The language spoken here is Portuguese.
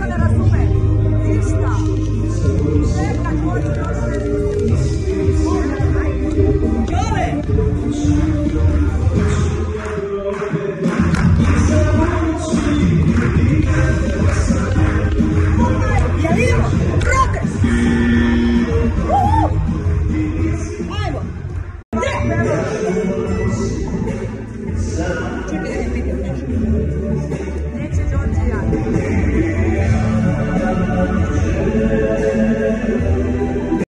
Federação é vista, pega a coisa. どうした?